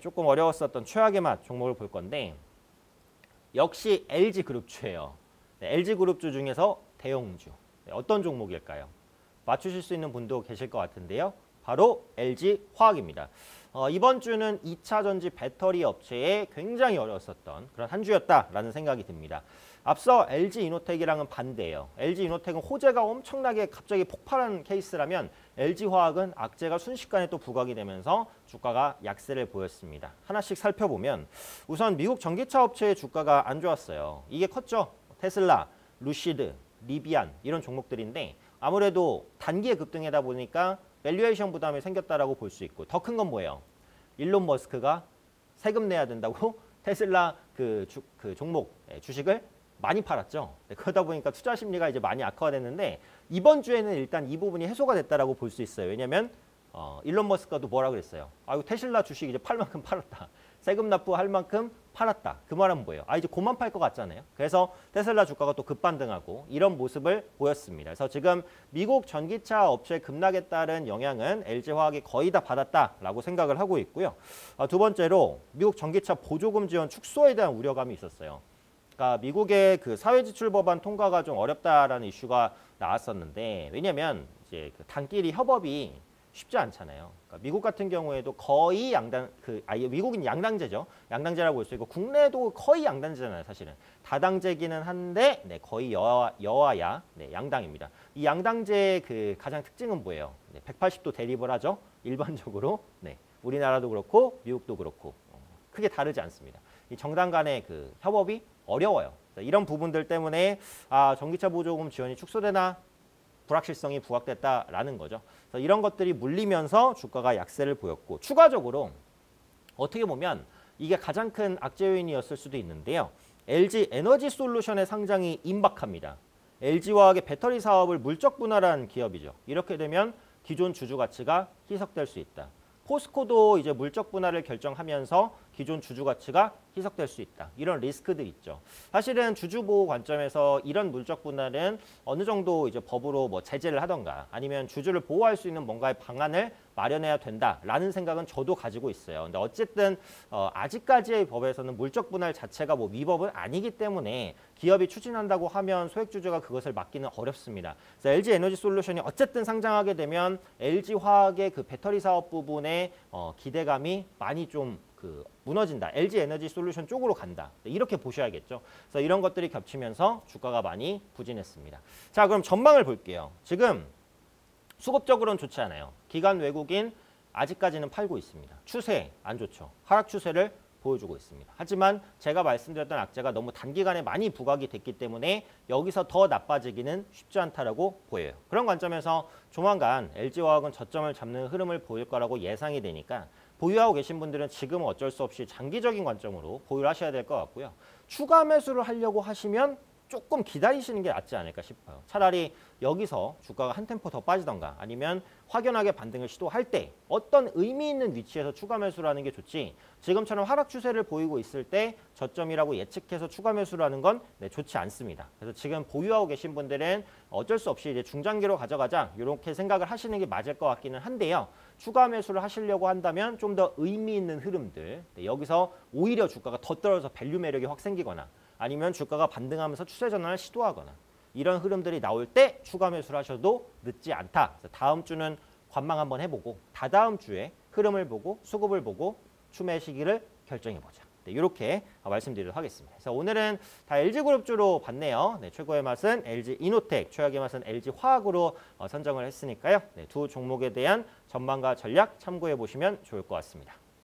조금 어려웠었던 최악의 맛 종목을 볼 건데 역시 LG그룹주예요. 네, LG그룹주 중에서 대형주. 네, 어떤 종목일까요? 맞추실 수 있는 분도 계실 것 같은데요. 바로 LG화학입니다. 어, 이번 주는 2차 전지 배터리 업체에 굉장히 어려웠었던 그런 한 주였다라는 생각이 듭니다. 앞서 LG 이노텍이랑은 반대예요. LG 이노텍은 호재가 엄청나게 갑자기 폭발한 케이스라면 LG 화학은 악재가 순식간에 또 부각이 되면서 주가가 약세를 보였습니다. 하나씩 살펴보면 우선 미국 전기차 업체의 주가가 안 좋았어요. 이게 컸죠. 테슬라, 루시드, 리비안 이런 종목들인데 아무래도 단기에 급등하다 보니까 valuation 부담이 생겼다라고 볼 수 있고 더 큰 건 뭐예요? 일론 머스크가 세금 내야 된다고 테슬라 그, 주, 그 종목 예, 주식을 많이 팔았죠. 네, 그러다 보니까 투자 심리가 이제 많이 악화가 됐는데 이번 주에는 일단 이 부분이 해소가 됐다라고 볼 수 있어요. 왜냐하면 어, 일론 머스크도 뭐라 그랬어요. 아이고 테슬라 주식 이제 팔 만큼 팔았다. 세금 납부할 만큼 팔았다. 그 말은 뭐예요? 아 이제 고만 팔 것 같잖아요. 그래서 테슬라 주가가 또 급반등하고 이런 모습을 보였습니다. 그래서 지금 미국 전기차 업체 급락에 따른 영향은 LG화학이 거의 다 받았다라고 생각을 하고 있고요. 아, 두 번째로 미국 전기차 보조금 지원 축소에 대한 우려감이 있었어요. 그러니까 미국의 그 사회지출 법안 통과가 좀 어렵다라는 이슈가 나왔었는데 왜냐하면 이제 그 단끼리 협업이 쉽지 않잖아요. 그러니까 미국 같은 경우에도 거의 양당 그 아예 미국은 양당제죠. 양당제라고 볼 수 있고 국내도 거의 양당제잖아요. 사실은 다당제기는 한데 네, 거의 여와, 여와야 네, 양당입니다. 이 양당제의 그 가장 특징은 뭐예요? 네, 180도 대립을 하죠. 일반적으로 네, 우리나라도 그렇고 미국도 그렇고 어, 크게 다르지 않습니다. 이 정당 간의 그 협업이 어려워요. 이런 부분들 때문에 아, 전기차 보조금 지원이 축소되나 불확실성이 부각됐다라는 거죠. 그래서 이런 것들이 물리면서 주가가 약세를 보였고 추가적으로 어떻게 보면 이게 가장 큰 악재 요인이었을 수도 있는데요. LG 에너지 솔루션의 상장이 임박합니다. LG화학의 배터리 사업을 물적 분할한 기업이죠. 이렇게 되면 기존 주주 가치가 희석될 수 있다. 포스코도 이제 물적 분할을 결정하면서 기존 주주 가치가 희석될 수 있다. 이런 리스크도 있죠. 사실은 주주 보호 관점에서 이런 물적 분할은 어느 정도 이제 법으로 뭐 제재를 하던가 아니면 주주를 보호할 수 있는 뭔가의 방안을 마련해야 된다라는 생각은 저도 가지고 있어요. 근데 어쨌든 어, 아직까지의 법에서는 물적 분할 자체가 뭐 위법은 아니기 때문에 기업이 추진한다고 하면 소액주주가 그것을 막기는 어렵습니다. 그래서 LG 에너지 솔루션이 어쨌든 상장하게 되면 LG 화학의 그 배터리 사업 부분에 어, 기대감이 많이 좀그 무너진다. LG 에너지 솔루션 쪽으로 간다. 이렇게 보셔야겠죠. 그래서 이런 것들이 겹치면서 주가가 많이 부진했습니다. 자, 그럼 전망을 볼게요. 지금 수급적으로는 좋지 않아요. 기관 외국인 아직까지는 팔고 있습니다. 추세 안 좋죠. 하락 추세를 보여주고 있습니다. 하지만 제가 말씀드렸던 악재가 너무 단기간에 많이 부각이 됐기 때문에 여기서 더 나빠지기는 쉽지 않다라고 보여요. 그런 관점에서 조만간 LG화학은 저점을 잡는 흐름을 보일 거라고 예상이 되니까 보유하고 계신 분들은 지금은 어쩔 수 없이 장기적인 관점으로 보유를 하셔야 될 것 같고요. 추가 매수를 하려고 하시면 조금 기다리시는 게 낫지 않을까 싶어요. 차라리 여기서 주가가 한 템포 더 빠지던가 아니면 확연하게 반등을 시도할 때 어떤 의미 있는 위치에서 추가 매수를 하는 게 좋지 지금처럼 하락 추세를 보이고 있을 때 저점이라고 예측해서 추가 매수를 하는 건 네, 좋지 않습니다. 그래서 지금 보유하고 계신 분들은 어쩔 수 없이 이제 중장기로 가져가자 이렇게 생각을 하시는 게 맞을 것 같기는 한데요. 추가 매수를 하시려고 한다면 좀 더 의미 있는 흐름들 네, 여기서 오히려 주가가 더 떨어져서 value 매력이 확 생기거나 아니면 주가가 반등하면서 추세 전환을 시도하거나 이런 흐름들이 나올 때 추가 매수를 하셔도 늦지 않다. 다음 주는 관망 한번 해보고 다다음 주에 흐름을 보고 수급을 보고 추매 시기를 결정해보자. 네, 이렇게 말씀드리도록 하겠습니다. 그래서 오늘은 다 LG그룹주로 봤네요. 네, 최고의 맛은 LG 이노텍, 최악의 맛은 LG 화학으로 어, 선정을 했으니까요. 네, 두 종목에 대한 전망과 전략 참고해 보시면 좋을 것 같습니다.